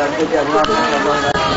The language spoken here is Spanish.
antes de hablar,